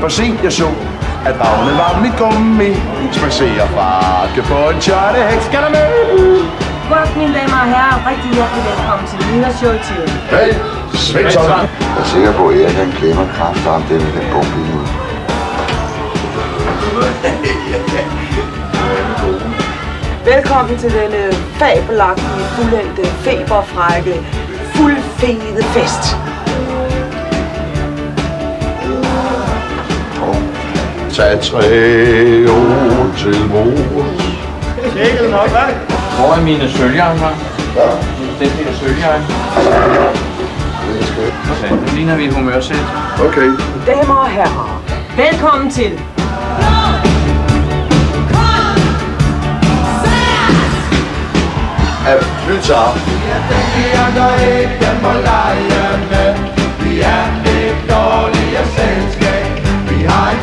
For sent jeg så, at ravne var mit gummi. Spacerer fra kan få en tjørte hæk. Skal der med? God aften, mine damer og herrer. Rigtig hjertelig velkommen til Midnatsshow i Tivoli. Hey, Svensson. Jeg er sikker på, at Erik han glemmer kræfter om det med den bombe nu. Velkommen til denne fabelagtige, fuldendte, feberfrække, fuldfede fest. Tag tre år til mors. Tjekket nok, hvad? Hvor er mine sølvjern, hva'? Den her sølvjern. Sådan, nu ligner vi et humørsæt. Okay. Damer og herrer, velkommen til Af flytager. Vi er dem, de andre ikke må lege med. Vi er det dårlige selskab.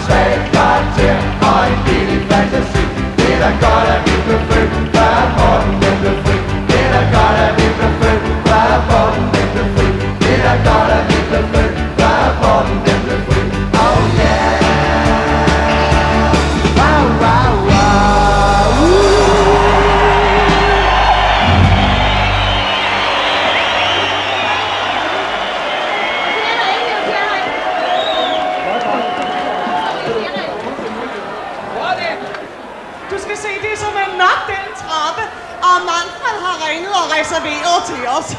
Vi har en svag karakter og en billig fantasi. Det er da godt, at vi blev født, hver morgen den blev fri. Det er da godt, at vi blev født, hver morgen den blev fri. Det er da godt, os.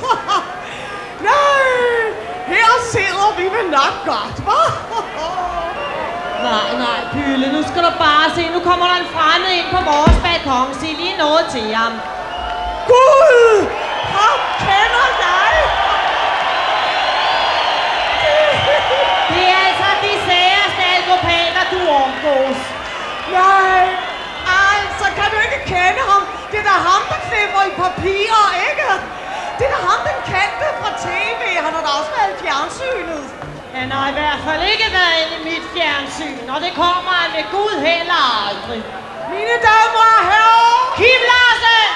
Nej, her sidder vi vel nok godt, hva'? Nej, nej, Pylle, nu skal du bare se. Nu kommer der en fremmed ind på vores balkon. Sig lige noget til ham. Gud, ham kender jeg! Det er altså de særeste algopater, du omgås. Nej, altså, kan du ikke kende ham? Det er da ham, der klipper i papirer, ikke? Det er da ham, den kendte fra tv. Han har da også været i fjernsynet. Han har i hvert fald ikke været inde i mit fjernsyn, og det kommer han ved Gud heller aldrig. Mine damer og herrer, Kim Larsen!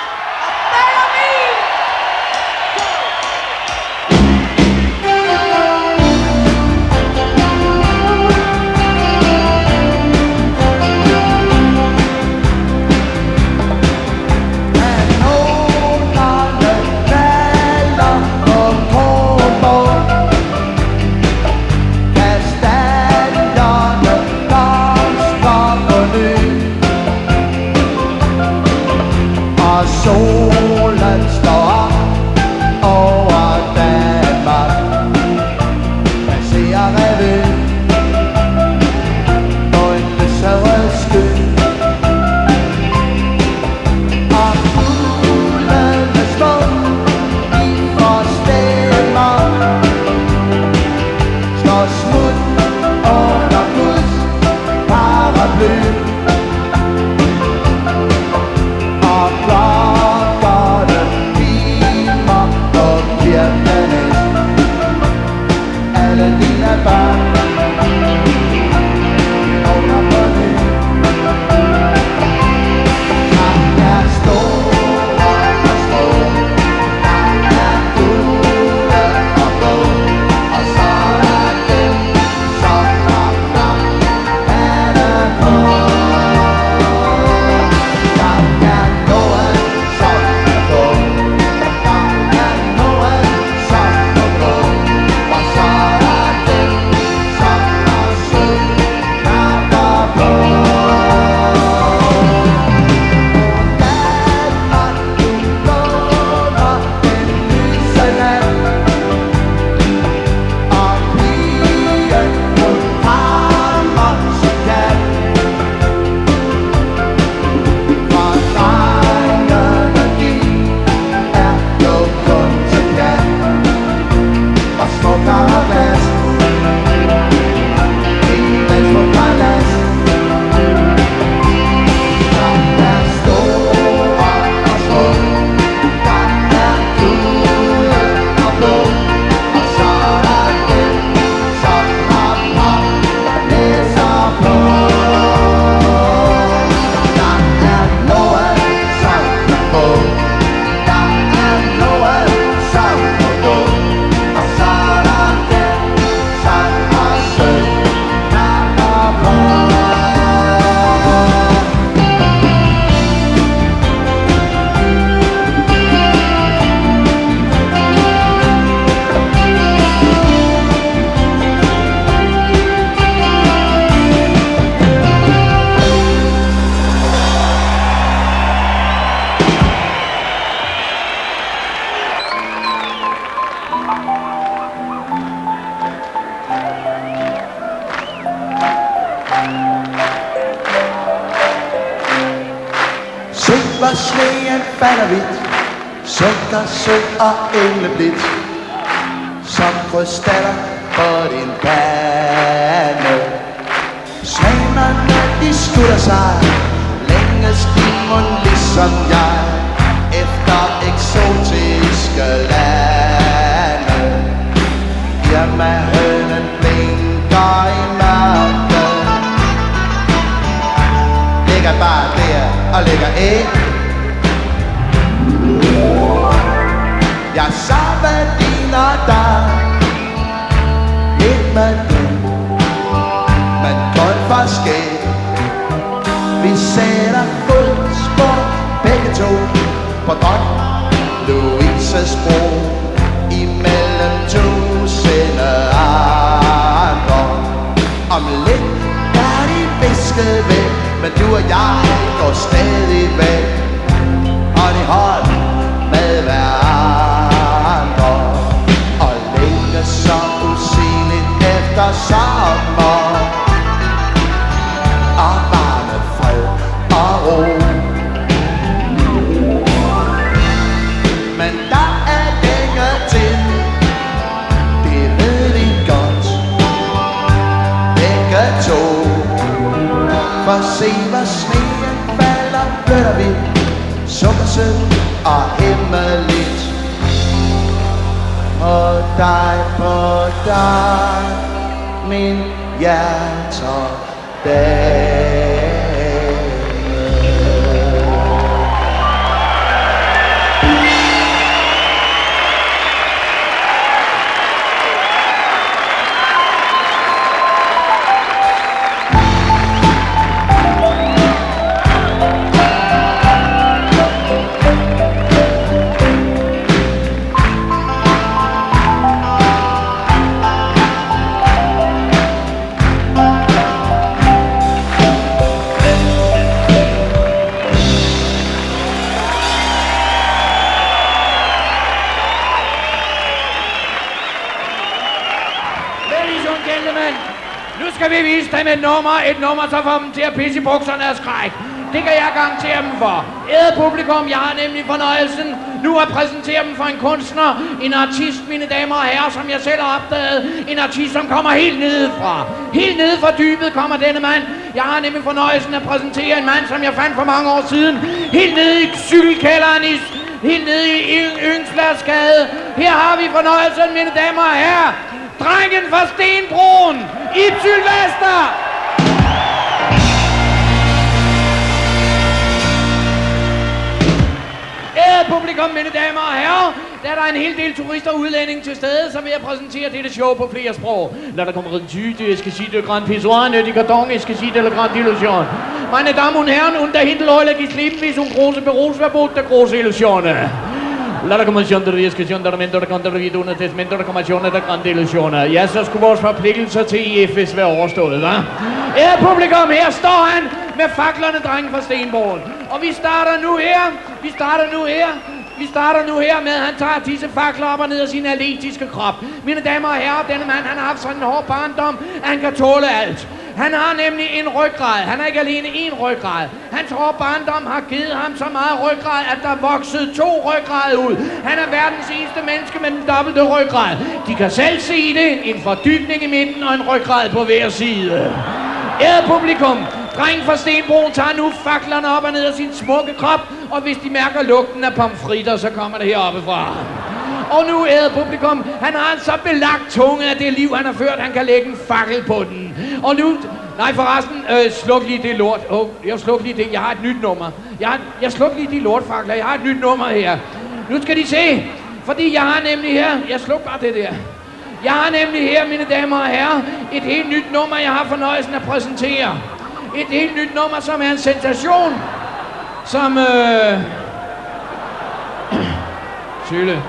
stone falder hvidt Sukker, sød og engleblidt Som krystaller på din pande Svanerne de skutter sig Længes de mund ligesom jeg Efter eksotiske lande. Irma hønen blinker i mørket. Ligger bare der og lægger æg Jeg sammenligner dig Lidt med den. Men kun forskel Vi sætter fuld spor Begge to. På drøm Louises bro Imellem tusinde andre. Om lidt er de visket væk Men du og jeg går stadig væk Og de holder med hver efter sommer Og varme fred og ro. Men der er længe til. Det ved de godt. Begge to For se hvor sneen falder blødt vi. Hvidt og himmeligt På dig, på dig. Min hjerterdame et nummer, et nummer, så får dem til at pisse i bukserne af skræk. Det kan jeg garantere dem for. Æde publikum, jeg har nemlig fornøjelsen nu at præsentere dem for en kunstner, en artist, mine damer og herrer, som jeg selv har opdaget. En artist, som kommer helt nedefra. Helt nede fra dybet kommer denne mand. Jeg har nemlig fornøjelsen at præsentere en mand, som jeg fandt for mange år siden. Helt nede i cykelkælderen i Helt nede i Yng- Yngslandsgade. Her har vi fornøjelsen, mine damer og herrer. Drengen fra Stenbroen, i Sylvester. Ærede publikum, mine damer og herrer. Da der er en hel del turister og udlændinge til stede, så vil jeg præsentere dette show på flere sprog. Lad der komme rentyde, jeg skal sige det grand pissoir, de karton, jeg skal sige det grand illusion. Meine Damen und Herren, unter Hinterleule geschrieben wie so ein großes Berufsverbot der große Illusionen. La rekommendation der diskussion der mentor der kontraviet under testament der rekommendation der grande illusioner. Ja, så skulle vores forpligtelser til IFS være overstået, hva'? Ære publikum, her står han med faklerne, drengen fra Stenborg. Og vi starter nu her, vi starter nu her, vi starter nu her med, at han tager disse fakler op og ned af sin atletiske krop. Mine damer og herrer, denne mand, han har haft sådan en hård barndom, at han kan tåle alt. Han har nemlig en ryggrad. Han er ikke alene en ryggrad. Hans hårde barndom har givet ham så meget ryggrad, at der voksede to ryggrad ud. Han er verdens eneste menneske med den dobbelte ryggrad. De kan selv se det. En fordybning i midten og en ryggrad på hver side. Ære publikum, drengen fra Stenbroen tager nu faklerne op og ned af sin smukke krop, og hvis de mærker lugten af pomfritter, så kommer det heroppe fra. Og nu æder publikum, han har en så belagt tunge af det liv, han har ført, han kan lægge en fakkel på den. Og nu, nej forresten, øh, sluk lige det lort. Åh, oh, jeg sluk lige det, jeg har et nyt nummer. Jeg, har, jeg sluk lige de lortfakler, jeg har et nyt nummer her. Nu skal de se, fordi jeg har nemlig her, jeg sluk bare det der. Jeg har nemlig her, mine damer og herrer, et helt nyt nummer, jeg har fornøjelsen at præsentere. Et helt nyt nummer, som er en sensation. Som, øh... Sylle.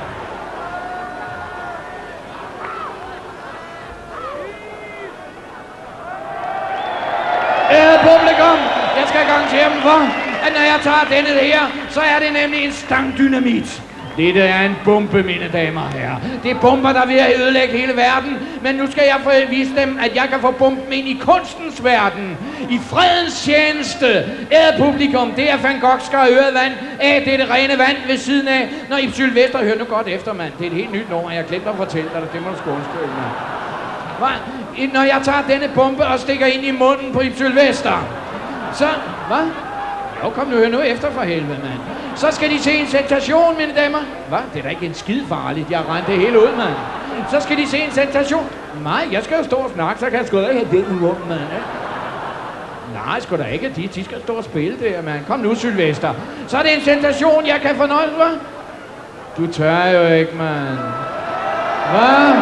Ærede øh, publikum, jeg skal garantere dem for, at når jeg tager denne her, så er det nemlig en stang dynamit. Dette er en bombe, mine damer og herrer. Det er bomber, der er ved at ødelægge hele verden. Men nu skal jeg få vise dem, at jeg kan få bomben ind i kunstens verden. I fredens tjeneste. Ære publikum, det er Van Gogh skal have øret vand af. Det er det rene vand ved siden af. Når I Sylvester hør nu godt efter, mand. Det er et helt nyt nummer. Jeg glemte at fortælle dig, det Det må du sgu undskylde, mand. Når jeg tager denne bombe og stikker ind i munden på Ib Sylvester, så... Hvad? Jo, kom nu, hør nu efter for helvede, mand. Så skal de se en sensation, mine damer. Hvad? Det er da ikke en skid farligt. Jeg regnet det hele ud, mand. Så skal de se en sensation. Nej, jeg skal jo stå og snakke, så kan jeg sgu da ikke have den munden, mand. Nej, sgu da ikke. De, de skal stå og spille det, mand. Kom nu, Sylvester. Så er det en sensation, jeg kan fornøje, hva'? Du tør jo ikke, mand. Hvad?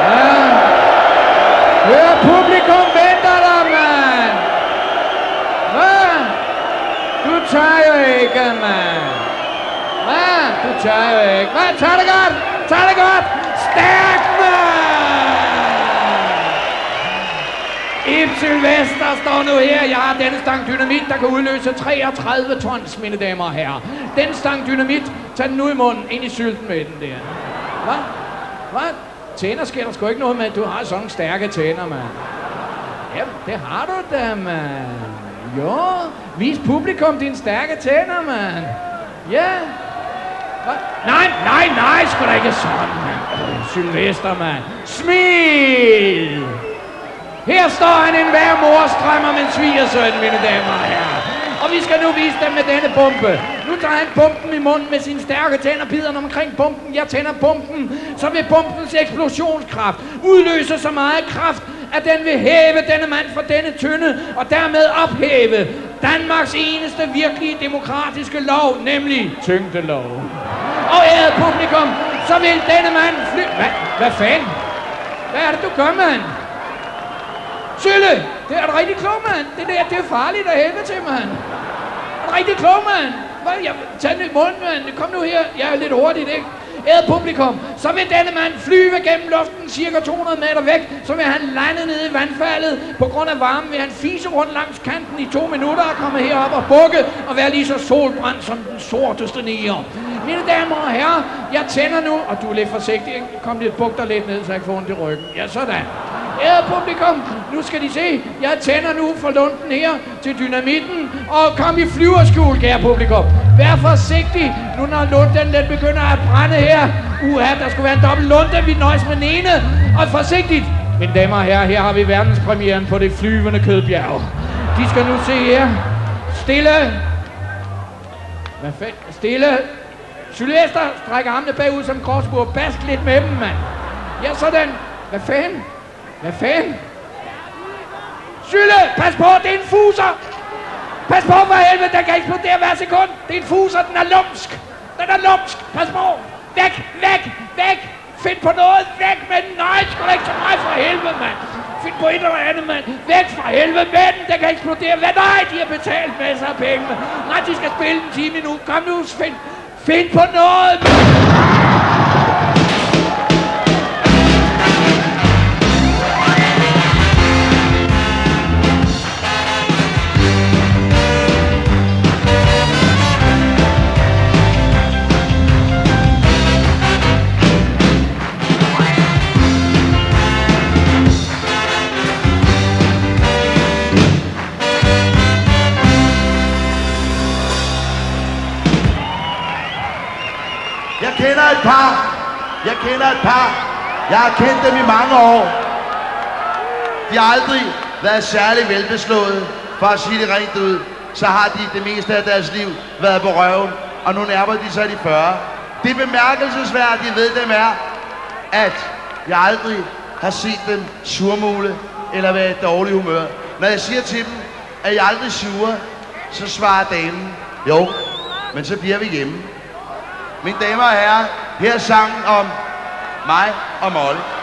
Ja. Hør, publikum tør jo ikke, mand. Hvad? Du tør jo ikke. Hvad? Tag det godt. Tag det godt. Stærk, mand. Ip Sylvester står nu her. Jeg har denne stang dynamit, der kan udløse 33 tons, mine damer og herrer. Den stang dynamit, tag den nu i munden, ind i sylten med den der. Hvad? Hvad? Tænder sker der sgu ikke noget med, du har sådan stærke tænder, mand. Ja, det har du da, mand. Jo, vis publikum dine stærke tænder, mand. Ja. Hva? Nej, nej, nej, sgu da ikke sådan, mand. Øh, Sylvester, mand. Smil! Her står han en hver mor strømmer med svigersøn, mine damer og herrer. Og vi skal nu vise dem med denne pumpe. Nu tager han pumpen i munden med sine stærke tænder, bider omkring pumpen. Jeg tænder pumpen, så vil pumpens eksplosionskraft udløse så meget kraft, at den vil hæve denne mand fra denne tynde, og dermed ophæve Danmarks eneste virkelige demokratiske lov, nemlig tyngdelov. Og æret publikum, så vil denne mand fly... Hvad, hvad fanden? Hvad er det, du gør, mand? Sølle, det er da rigtig klog, mand. Det der, det er farligt af helvede til, mand. Er du rigtig klog, mand? Hvad? Jeg, tag den i munden, mand. Kom nu her. Jeg er lidt hurtigt, ikke? Ærede publikum, så vil denne mand flyve gennem luften cirka 200 meter væk, så vil han lande nede i vandfaldet. På grund af varmen vil han fise rundt langs kanten i to minutter og komme herop og bukke og være lige så solbrændt som den sorteste niger. Mine damer og herrer, jeg tænder nu, og du er lidt forsigtig. Kom lidt, buk dig lidt ned, så jeg kan få ondt i ryggen. Ja, sådan. Æret publikum, nu skal de se, jeg tænder nu for lunden her til dynamitten, og kom i flyverskjul, kære publikum. Vær forsigtig, nu når lunden lidt begynder at brænde her. Uha, der skulle være en dobbelt lunde, vi nøjes med den ene. Og forsigtigt, mine damer og herrer, her har vi verdenspremieren på det flyvende kødbjerg. De skal nu se her. Stille. Hvad fanden? Stille. Sylvester strækker armene bagud som gråsbur. Bask lidt med dem, mand. Ja, sådan. Hvad fanden? Hvad fanden? Sylle, pas på, det er en fuser! Pas på for helvede, den kan eksplodere hver sekund. Det er en fuser, den er lumsk. Den er lumsk. Pas på. Væk, væk, væk. Find på noget. Væk med den. Nej, sgu da ikke så meget for helvede, mand. Find på et eller andet, mand. Væk fra helvede med den. Den kan eksplodere. Hvad? Nej, de har betalt masser af penge. Nej, de skal spille en time nu. Kom nu, find, find på noget. Et par. Jeg kender et par. Jeg har kendt dem i mange år. De har aldrig været særlig velbeslået. For at sige det rent ud, så har de det meste af deres liv været på røven. Og nu nærmer de sig de 40. Det bemærkelsesværdige ved dem er, at jeg aldrig har set dem surmule eller være i dårlig humør. Når jeg siger til dem, at jeg aldrig sure, så svarer damen, jo, men så bliver vi hjemme. Mine damer og herrer, her er sangen om mig og Molly.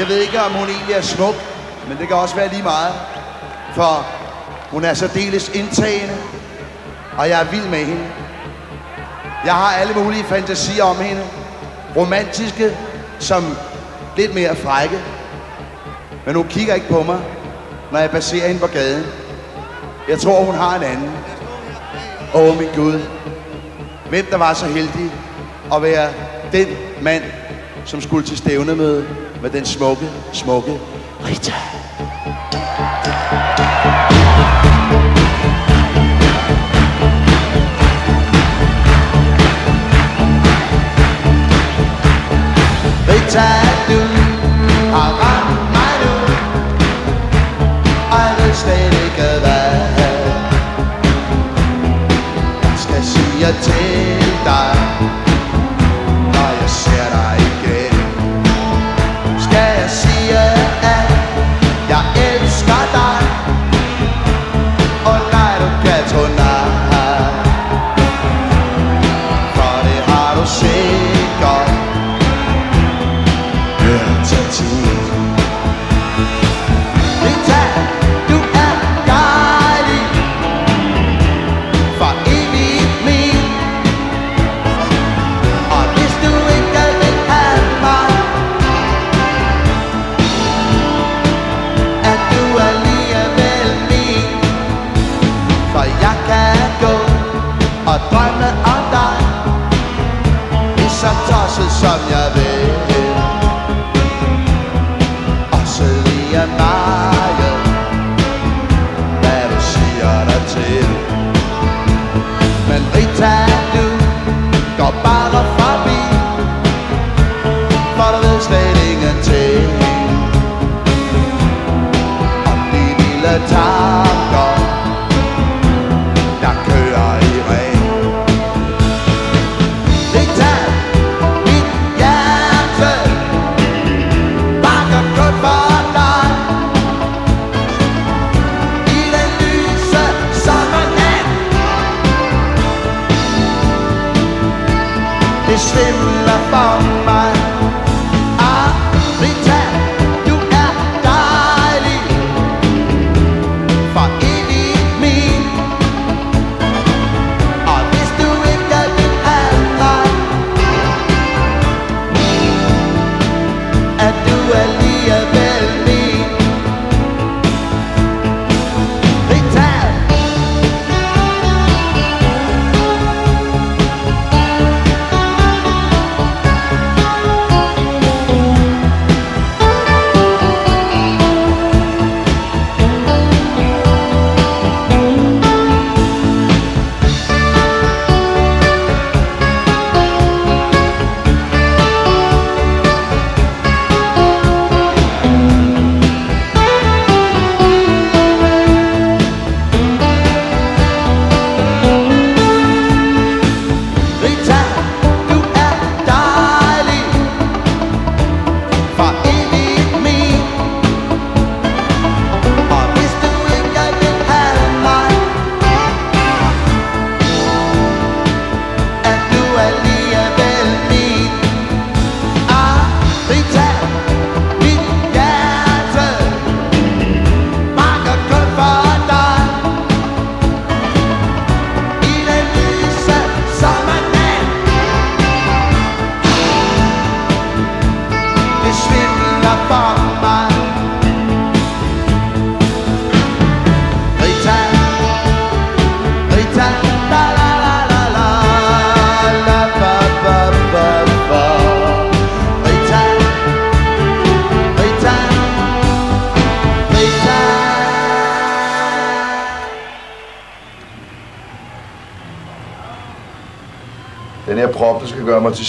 Jeg ved ikke, om hun egentlig er smuk, men det kan også være lige meget. For hun er særdeles indtagende, og jeg er vild med hende. Jeg har alle mulige fantasier om hende. Romantiske, som lidt mere frække. Men hun kigger ikke på mig, når jeg passerer hende på gaden. Jeg tror, hun har en anden. Åh, oh, min Gud. Hvem der var så heldig at være den mand, som skulle til stævnemøde med den smukke, smukke Rita. Rita, du har ramt mig nu Og jeg ved slet ikke hvad Jeg skal sige til dig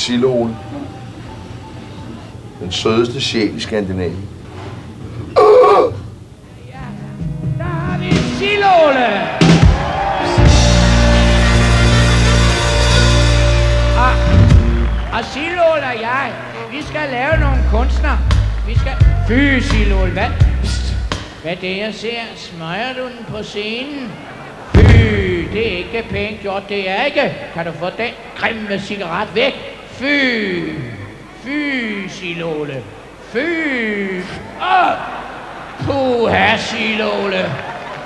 siloen. Den sødeste sjæl i Skandinavien. Der har vi Silole! Og, ah, og Silole og jeg, vi skal lave nogle kunstner. Vi skal... Fy, Silole, hvad? Psst. Hvad det, jeg ser? Smøger du den på scenen? Fy, det er ikke pænt gjort, det er ikke. Kan du få den grimme cigaret væk? Fy, fy, Silole. Fy. Åh! Puha, Silole.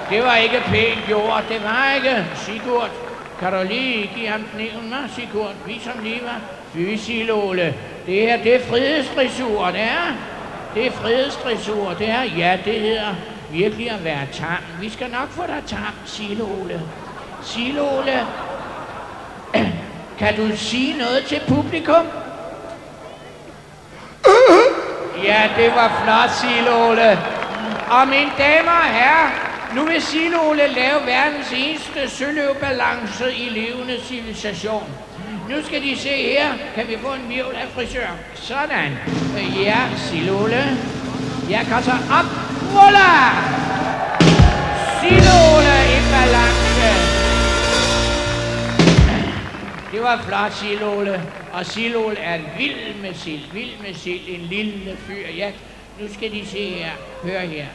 Det var ikke pænt gjort, det var ikke. Sigurd, Kan du lige give ham kniven, hva' Sigurd? Vis ham lige, hva'? Fy, Silole. Det her, det er frihedsdressur, det er. Det er frihedsdressur, det er. Ja, det hedder virkelig at være tam. Vi skal nok få dig tam, Silole. Silole, kan du sige noget til publikum? Ja, det var flot, Silole. Og mine damer og herrer, nu vil Silole lave verdens eneste søløvbalance i levende civilisation. Nu skal de se her. Kan vi få en virvel af frisør? Sådan. Ja, Silole. Jeg kan så op. Voila! Silole Det var flot, Silole. Og Silole er vild med sild. Vild med sild. En lille fyr. Ja, nu skal de se her. Hør her.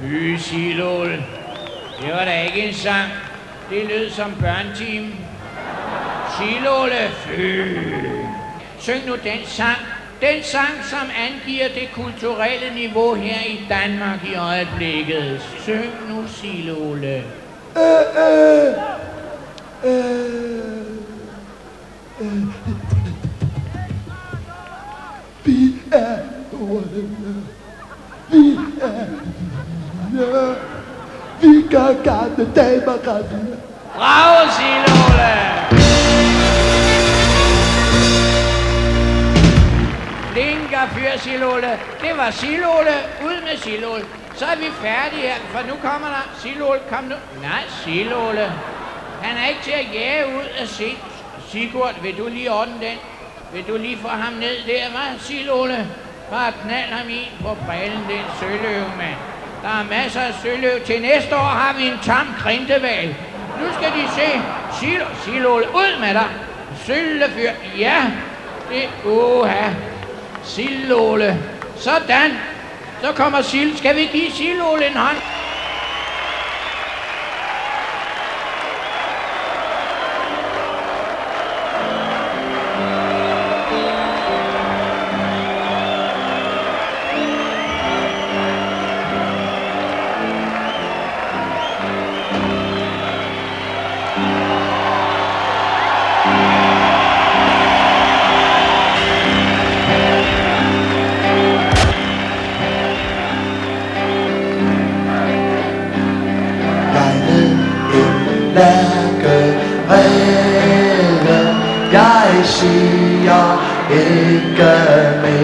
Fy, Silole. Det var da ikke en sang. Det lød som børnetime. Silole, fy. Syng nu den sang. Den sang, som angiver det kulturelle niveau her i Danmark i øjeblikket. Syng nu, Silole. Vi er ordene. Vi er ja. Vi gør gamle damer gravide. Bravo, Silole! Blinker fyr, Silole. Det var Silole. Ud med Silole. Så er vi færdige her, for nu kommer der... Silole, kom nu. Nej, Silole. Han er ikke til at jage ud af se. Sigurd, vil du lige ordne den? Vil du lige få ham ned der, hva', Silole? Bare knald ham i på brillen, den søløv, mand. Der er masser af søløv. Til næste år har vi en tam grindeval. Nu skal de se. Silo, Silole, ud med dig. Sølvefyr. Ja, det... Uha. Silole. Sådan. Så kommer Sil. Skal vi give Silole en hånd? En lærke redde. Jeg siger ikke mere.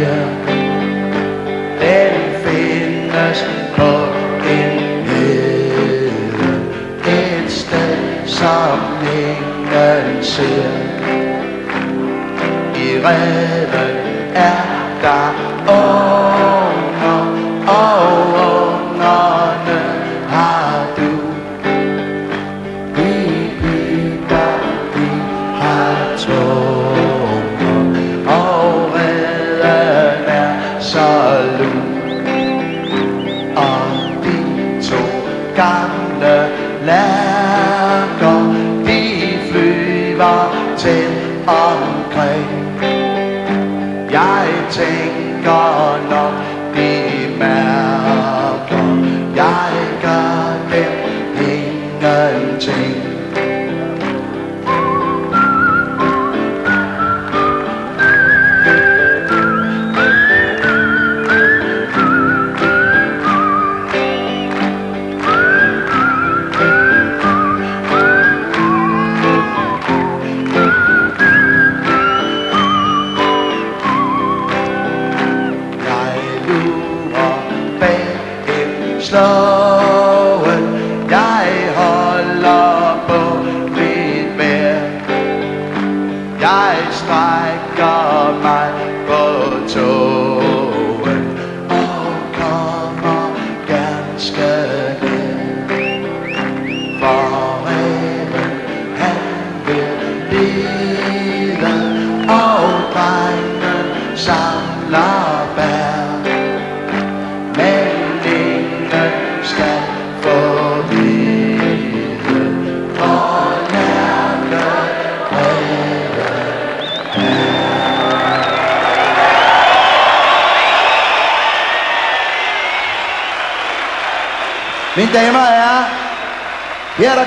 En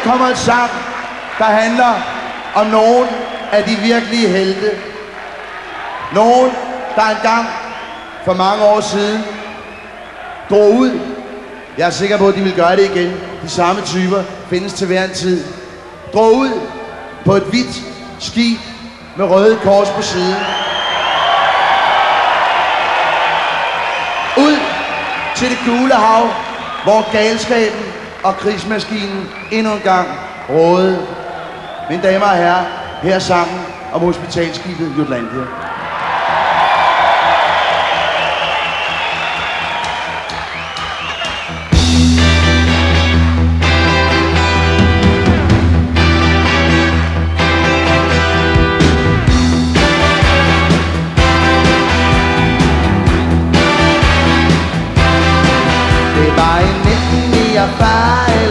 kommer en sang, der handler om nogen af de virkelige helte. Nogen, der engang for mange år siden drog ud. Jeg er sikker på, at de vil gøre det igen. De samme typer findes til hver en tid. Drog ud på et hvidt skib med røde kors på siden. Ud til det gule hav, hvor galskaben og krigsmaskinen endnu en gang rådede. Mine damer og herrer, her er sangen om hospitalskibet Jutlandia.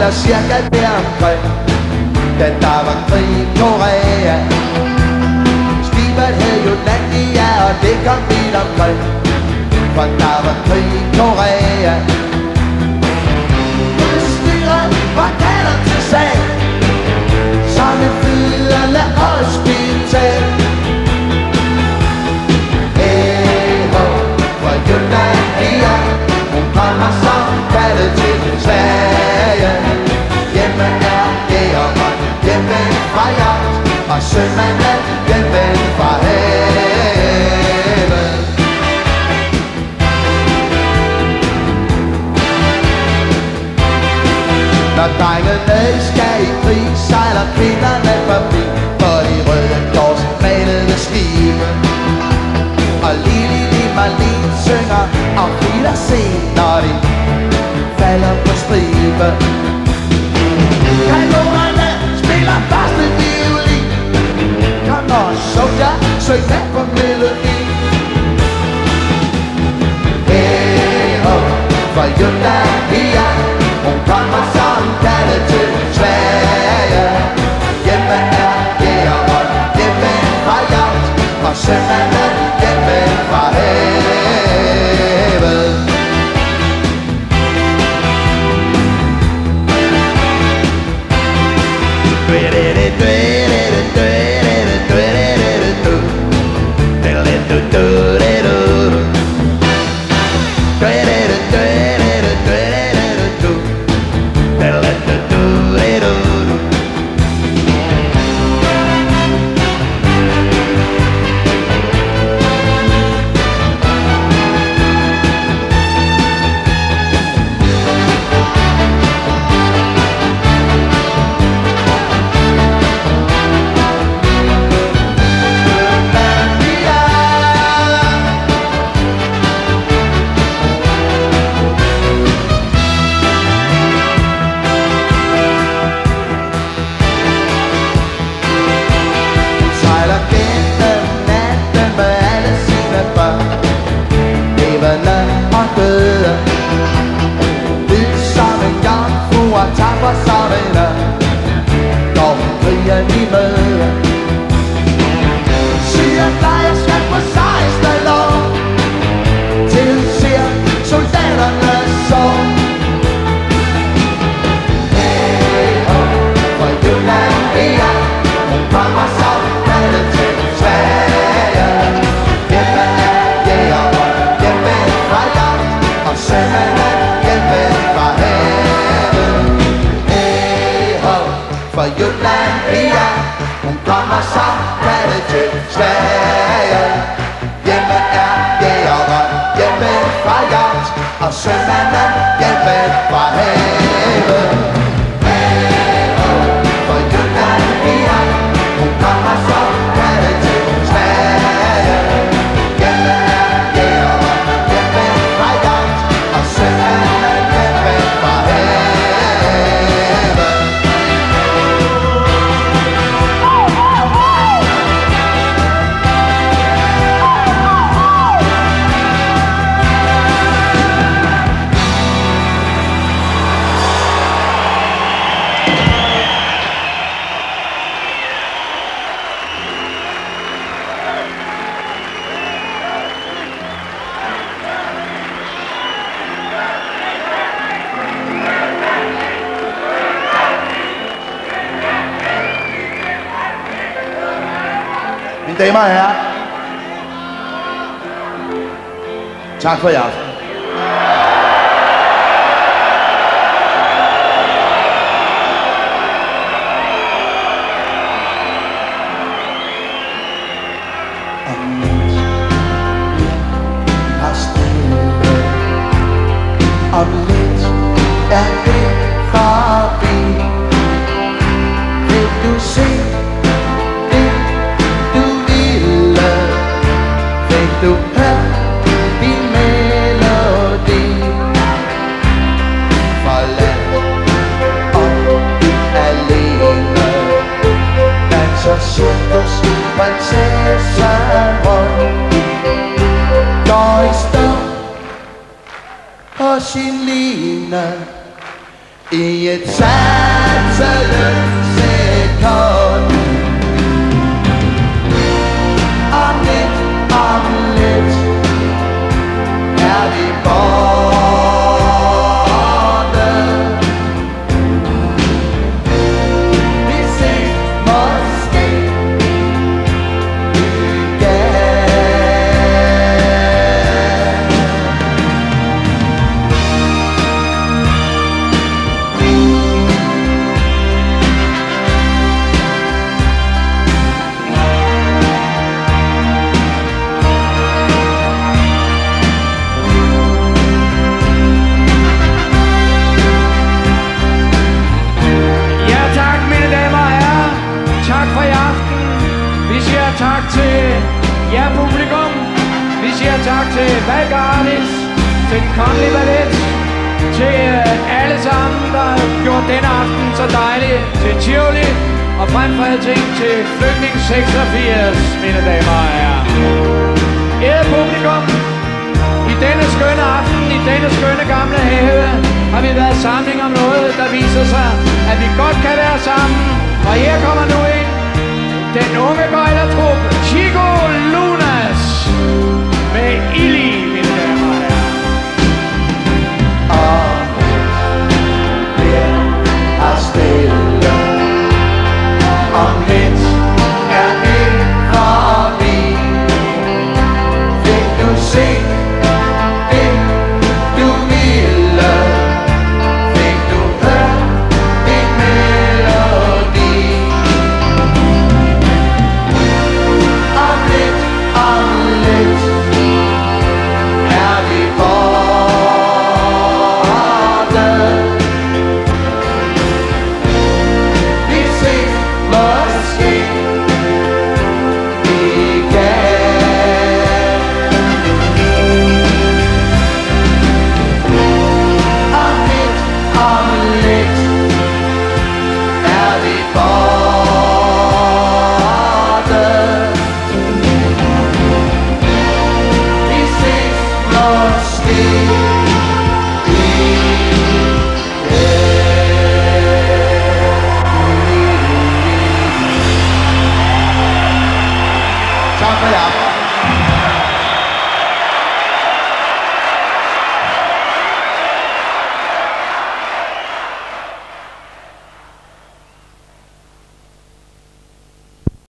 Eller cirka deromkring Da der var krig i Korea Skibet hed Jutlandia og det kom vidt omkring For der var krig i Korea hjemme fra jagt Og sømanden hjemme fra havet Når drengene skal i krig, sejler kvinderne forbi På de røde kors malede skibe. Og Lili Li Marlin synger Og Frida sen, når de falder på stribe. Kanonerne Sofia, syng med på Hey oh, for Jutlandia Hun kommer som kaldet til Sverige. Hjemme er jægeren, hjemme fra jagt Og sømanden hjemme fra havet. Sejler Mine damer og herrer. Tak